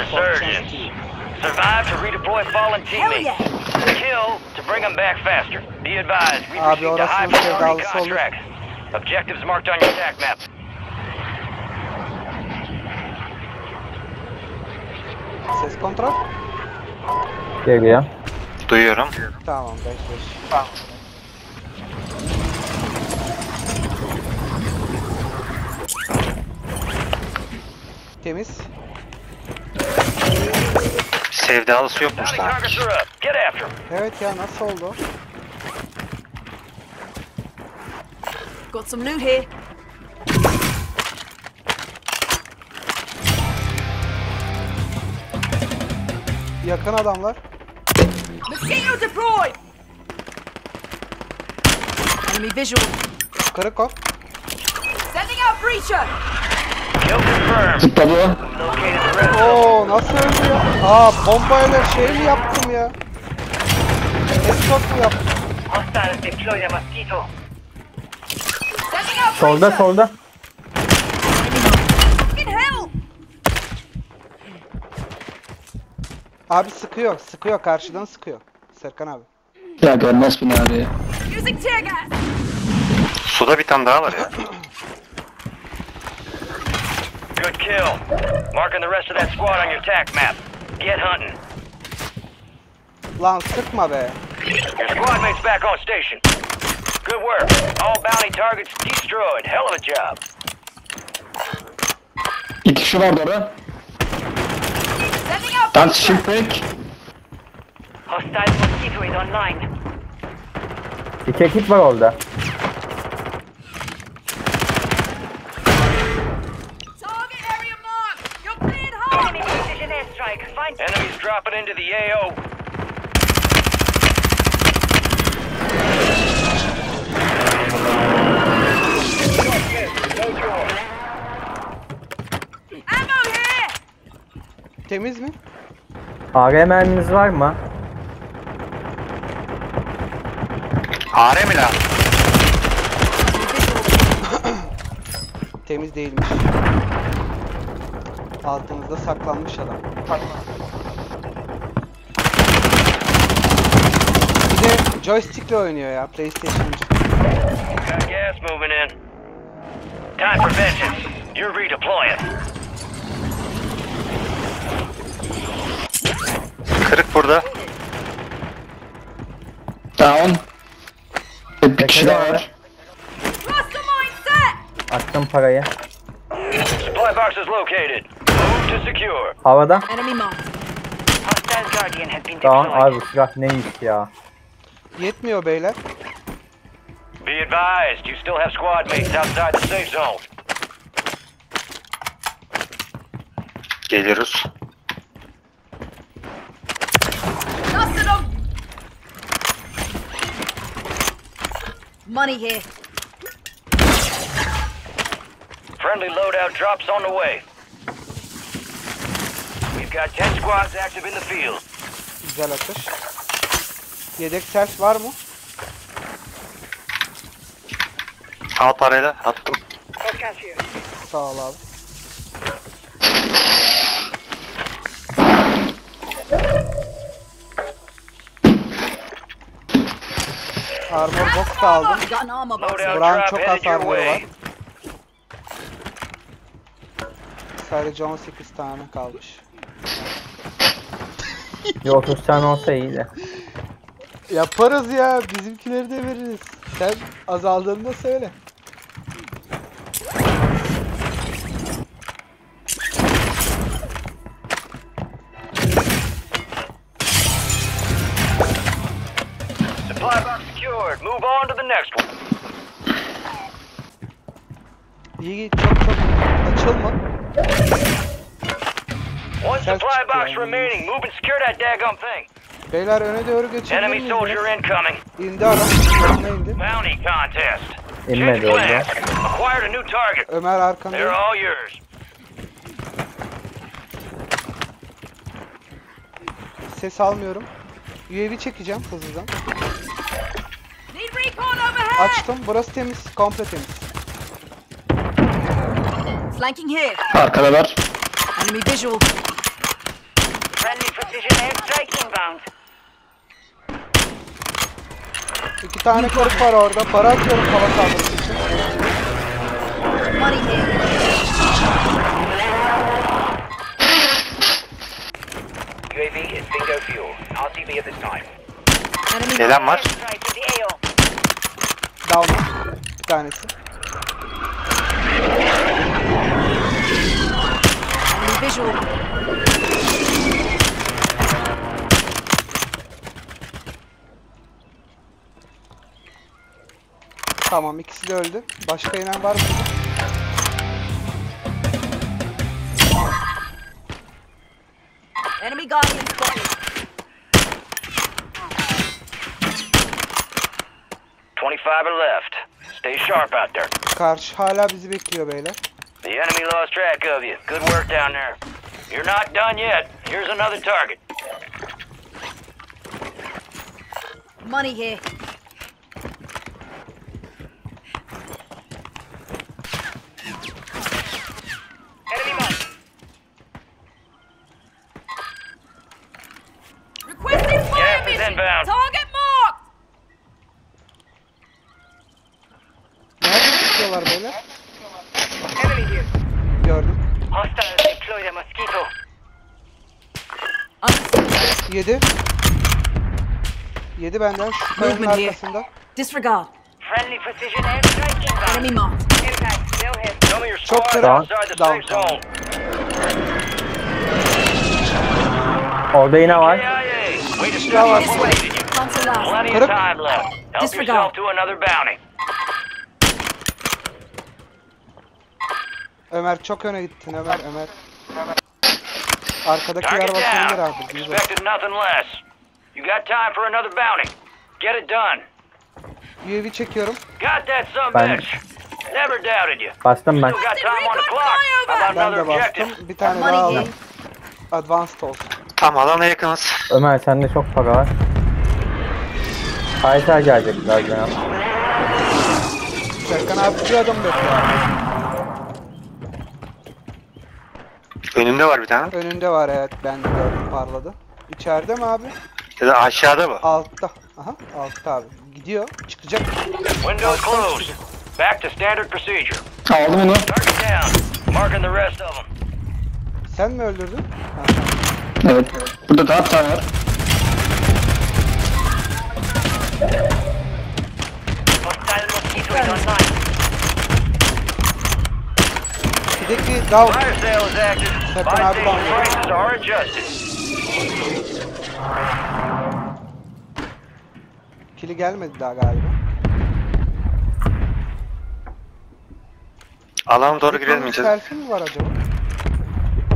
Resurgence. Survive to redeploy fallen Hell yeah. Kill to bring them back faster. Be advised, we've Abi received a high orasının priority sevdalısı olur. contract. Objectives marked on your attack map. Ses kontrol. Geliyor. Duyuyorum. Tamam 5 5. Tamam. Temiz. Sevdalısı yokmuş lan. Evet ya nasıl oldu? Got some loot here. Yakın adamlar. Mosquito deployed. Enemy visual. Kırık o. Sending out breacher. Zıpladı o. Oo nasıl öldü ya? Aa bombayla şey mi yaptım ya? Headshot mu yaptım? Solda solda. Abi sıkıyor, sıkıyor karşıdan sıkıyor. Serkan abi. Ya görmez beni abi. Suda bir tane daha var ya. Good kill. Marking the rest of that squad on your attack map. Get hunting. Lan sıkma be. Your squad mates back on station. Good work. All bounty targets destroyed. Hell of a job. İki kişi vardı orada. Breacher. shield break. Hostile mosquito is online. İki ekip var orada. Target area marked. You're cleared hard. Enemy precision airstrike. Find enemies dropping into the AO. Ammo here. Temiz mi? AR merminiz var mı? Hare mi lan? Temiz değilmiş. Altımızda saklanmış adam. Bir de joystickle oynuyor ya PlayStation'cı. Got gas moving in. Time for vengeance. You're redeploying. Kırık burada. Down. Bir kişi daha var. Attım parayı. Supply box is located. Move to secure. Havada. Enemy marked. Hostile guardian has been Tamam abi silah neymiş ya. Yetmiyor beyler. Be advised, you still have squad mates outside the safe zone. Geliyoruz. Clustered them. Money here. Friendly loadout drops on the way. We've got 10 squads active in the field. Güzel atış. Yedek self var mı? Al parayla attım. Sağ ol abi. Armor box da aldım. Armor box. Buran çok your hasarları var. Sadece 18 tane kalmış. Bir 30 tane olsa iyiydi. Yaparız ya. Bizimkileri de veririz. Sen azaldığında söyle. Supply box secured. Move on to the next one. İyi çok çok açılma. One supply box remaining. Move and secure that daggum thing. Beyler öne doğru geçebilir Enemy miyiz? soldier incoming. İndi adam. İndi. Bounty contest. İnmedi Change orada. Acquired a new target. Ömer They're arkanda. all yours. Ses almıyorum. UAV çekeceğim hızlıdan. Need recon overhead. Açtım. Burası temiz. Komple temiz. Flanking here. Arkada var. Enemy visual. Friendly precision airstrike inbound. İki tane karık var orada. Para atıyorum hava saldırısı için. UAV is bingo fuel. RTV at this time. Enemy Gelen var. Down. Bir tanesi. Visual. Tamam ikisi de öldü. Başka inen var mı? Enemy guardian spotted. Twenty-five are left. Stay sharp out there. Karşı hala bizi bekliyor beyler. The enemy lost track of you. Good work down there. You're not done yet. Here's another target. Money here. Enemy marked. Requesting fire Gas is mission. İnbound. Target marked. Nerede tutuyorlar beyler? Enemy here. Gördüm. Hostiles deploy the mosquito. Yedi. Yedi benden şu kayanın Movement here. arkasında. Disregard. Friendly precision airstrike inbound. Enemy marked. Impact. Still hit. Some of your Çok squad outside the Down, safe down. zone. Orada yine var. Way to var. This way. Plenty of time left. Help Disregard. yourself to another bounty. Ömer çok öne gittin Ömer Ömer. Arkadakiler Target bakabilir abi. Expected nothing less. You got time for another bounty. Get it done. UAV çekiyorum. Got that son Ben- bitch. Never doubted you. Bastım ben. Still got time on the clock. How about Ben de bastım. Bir tane daha aldım. Advanced olsun. Tam alana yakınız. Ömer sende çok para var. Kayser gelecek birazdan. Serkan abi bir adım bekliyor. Önünde var bir tane. Önünde var evet ben de gördüm parladı. İçeride mi abi? Ya da aşağıda mı? Altta. Aha altta abi. Gidiyor. Çıkacak. Windows closed. Back to standard procedure. Aldım onu. Target down. Marking the rest of them. Sen mi öldürdün? Ha, Evet. Burada daha tane var. İs active. Serkan abi bağlı. Kili gelmedi daha galiba. Alana doğru girelim. Selfie mi var acaba?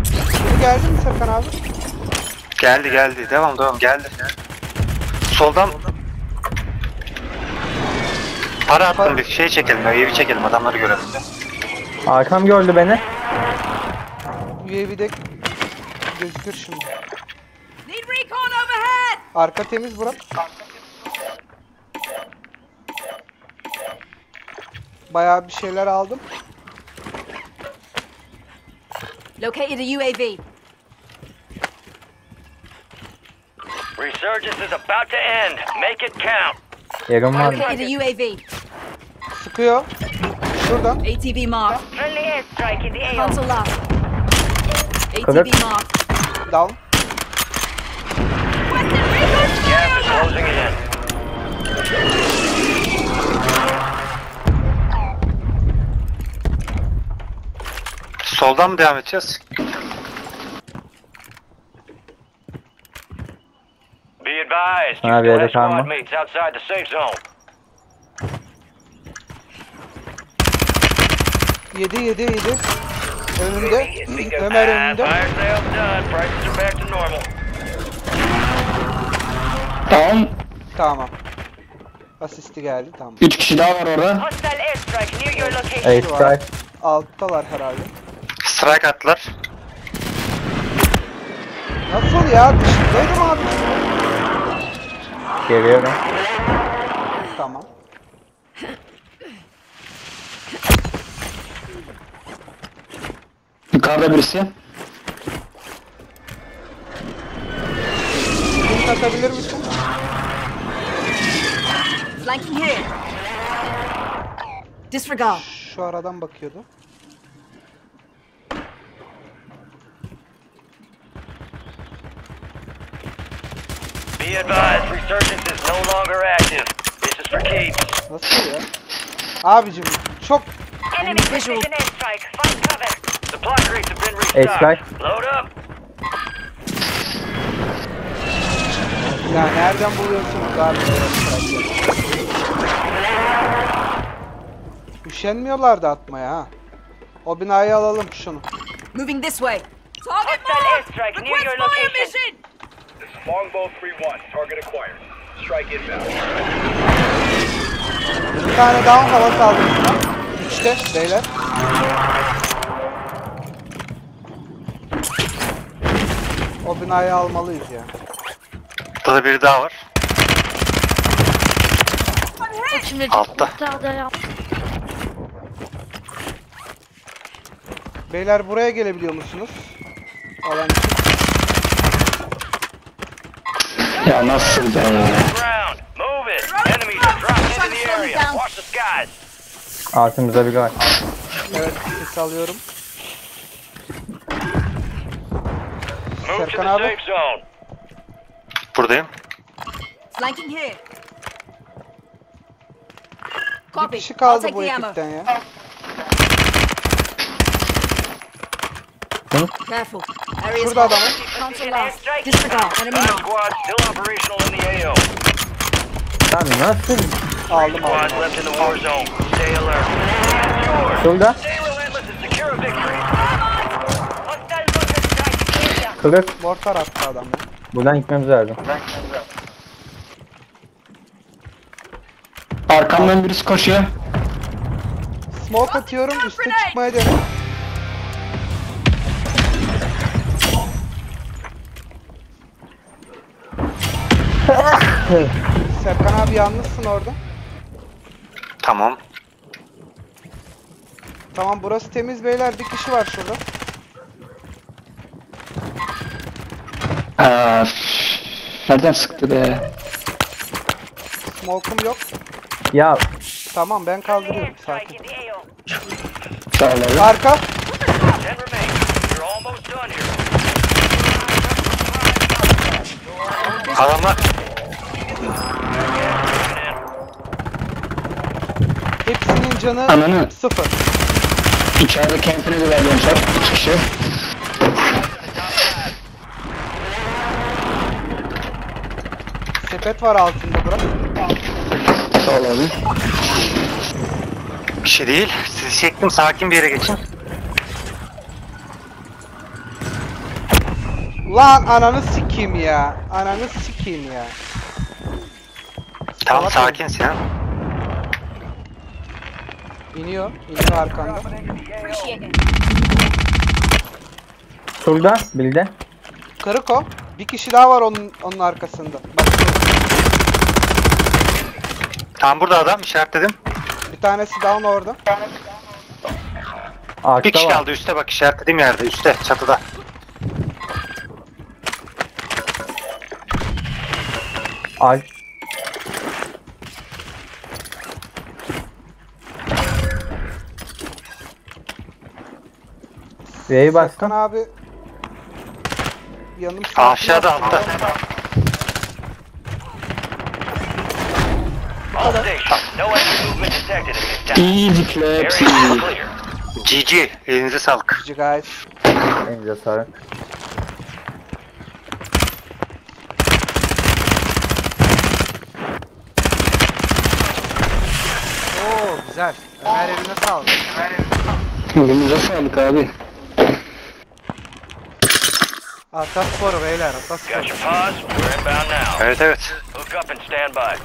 Kili geldi mi Serkan abi? Geldi geldi. Devam devam geldi. Soldan para attım bir şey çekelim. Evi çekelim adamları görelim. Arkam gördü beni. UAV'de gözükür şimdi. Need recon overhead. Arka temiz Burak. Bayağı bir şeyler aldım. Located a UAV. Resurgence is about to end. Make it count. Yarım var. Located a UAV. Sıkıyor. Şuradan. ATV marked. Friendly airstrike in the AO. Cancel last. Kırık. ATV marked. Down. Western recon Gas is closing in. Soldan mı devam edeceğiz? Be advised, you Ha, bir still yerde have squad kalma. mates outside the safe zone. 7 7 7. Önünde. UAV is bingo. Ömer Ah, önünde. Fire sale's done. Prices are back to normal. Tamam. Tamam. Asisti geldi tamam. 3 kişi daha var orada. Airstrike. Alttalar herhalde. Strike attılar. Nasıl ya? Dışındaydım abi. Geliyorum. Tamam. Yukarıda birisi. bakabilir misin? Flanking here. Disregard. Şu aradan bakıyordu. Be advised, resurgence is no longer active. This is for keeps. Nasıl ya? Abicim çok Enemy visual. airstrike. Find cover. Supply crates have been restocked. Sky. Load up. ya nereden buluyorsunuz abi? Üşenmiyorlar da atmaya ha. O binayı alalım şunu. Moving this way. Target Hostile airstrike near your location. Longbow 3-1, target acquired. Strike inbound. Bir tane down hava saldırısına. Üçte beyler. O binayı almalıyız ya. Burada biri daha var. Şimdi Altta. Beyler buraya gelebiliyor musunuz? Alan için. Ya nasıl be? Ground. Move it. Enemies are dropping into the area. Watch the skies. Altımızda bir var. Evet, ses alıyorum. Move to Serkan the abi. safe zone. Buradayım. Flanking here. Bir Copy. kişi I'll kaldı take bu the ammo. ekipten ya. Careful. Area's Şurada adamı. Console lost. Disregard. Enemy Five marked. squads still operational in the AO. Abi nasıl? Aldım Squads aldım. left in the war zone. Stay alert. It's yours. Şurada. Stay relentless and secure a victory. Hostile mortar strike area. Kırık. Mortar attı adam ya. Buradan gitmemiz lazım. Arkamdan birisi koşuyor. Smoke atıyorum, üste çıkmaya dönüyorum. Serkan abi yalnızsın orada. Tamam. Tamam burası temiz beyler. Bir kişi var şurada. Aa, nereden sıktı be? Smoke'um yok. Ya Tamam ben kaldırıyorum. Sakin. Airstrike in the AO. Sağ ol abi. Ten Arka. remain. You're almost done here. Adamlar. Canı Ananı. sıfır. İçeride kendini de vermişler. Üç kişi. Sepet var altında bırak. Sağ ol abi. Bir şey değil. Sizi çektim. Sakin bir yere geçin. Lan ananı sikeyim ya. Ananı sikeyim ya. Tamam Salak sakin Sinan. İniyor. İniyor arkanda. Şurada. Bilde. Kırık o. Bir kişi daha var onun onun arkasında. Bak Tamam burada adam işaretledim. bir tanesi down orada. Bir Arkta kişi var. kaldı üstte bak işaretlediğim yerde üstte çatıda. Al. V'yi Serkan bastım. abi yanım Aşağıda altta. All stations. No enemy movement detected at this time. Easy claps. Area easy. clear. GG. Elinize sağlık. GG guys. Elinize sağlık. Oo güzel. Ömer eline sağlık. Elinize sağlık abi. Ataspor beyler Ataspor. Got your pause? We're inbound now. Evet evet. Hook up and stand by.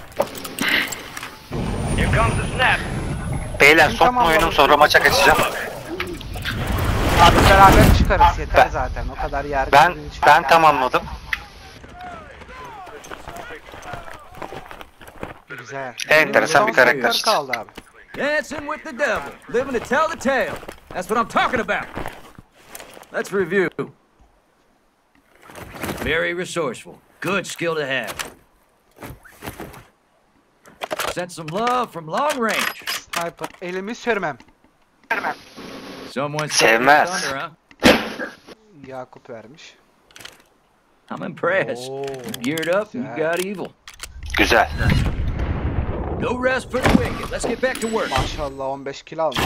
Here comes the snap. Beyler son Tamam, oyunum sonra maça kaçacağım. Abi beraber çıkarız yeter zaten. O kadar yer. Ben ben tamamladım. Güzel. Enteresan bir karakter. kaldı abi. Dancing with the devil, living to tell the tale. That's what I'm talking about. Let's review. Very resourceful. Good skill to have. Sent some love from long range. Sniper. Elimi sürmem. Someone Sevmez. thunder, huh? Yakup vermiş. I'm impressed. Oo, Geared up, you güzel. got evil. Güzel. No rest for the wicked. Let's get back to work. Maşallah 15 kilo almış.